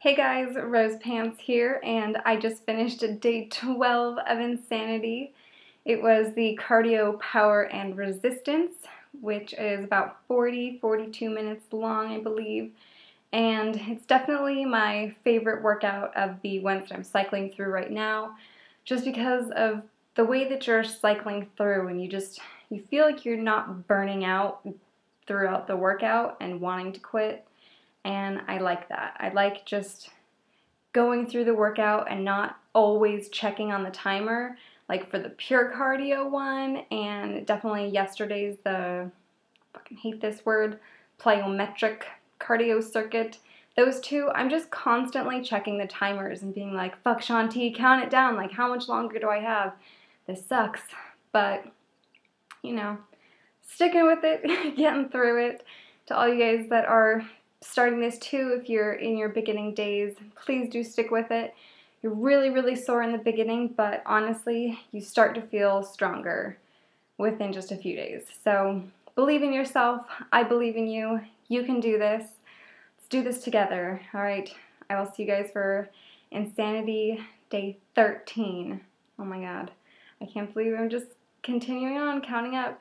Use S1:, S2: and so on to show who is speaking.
S1: Hey guys, Rose Pants here, and I just finished day 12 of Insanity. It was the cardio power and resistance, which is about 40 42 minutes long, I believe. And it's definitely my favorite workout of the ones that I'm cycling through right now, just because of the way that you're cycling through and you just you feel like you're not burning out throughout the workout and wanting to quit. And I like that. I like just going through the workout and not always checking on the timer, like for the pure cardio one, and definitely yesterday's the fucking hate this word plyometric cardio circuit. Those two, I'm just constantly checking the timers and being like, fuck Shaun T, count it down. Like, how much longer do I have? This sucks. But, you know, sticking with it, getting through it. To all you guys that are starting this too, if you're in your beginning days, please do stick with it. You're really, really sore in the beginning, but honestly, you start to feel stronger within just a few days. So believe in yourself. I believe in you. You can do this. Let's do this together. All right. I will see you guys for Insanity Day 13. Oh my God. I can't believe I'm just continuing on counting up.